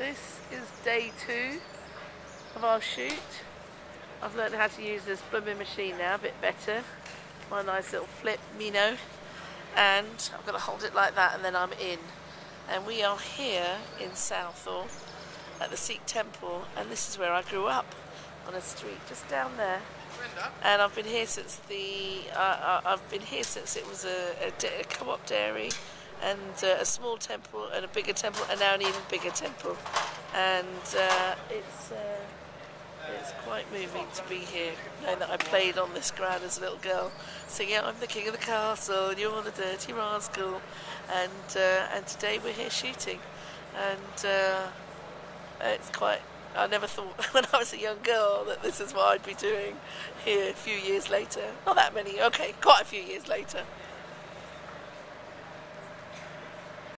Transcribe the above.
This is day two of our shoot. I've learned how to use this blooming machine now a bit better. My nice little flip Mino. And I've got to hold it like that and then I'm in. And we are here in Southall at the Sikh temple and this is where I grew up on a street just down there. And I've been here since the uh, uh, I've been here since it was a, a, a co-op dairy and uh, a small temple and a bigger temple and now an even bigger temple. And uh, it's uh, it's quite moving to be here knowing that I played on this ground as a little girl singing I'm the king of the castle and you're the dirty rascal. And uh, and today we're here shooting. And uh, it's quite I never thought when I was a young girl that this is what I'd be doing here a few years later. Not that many okay quite a few years later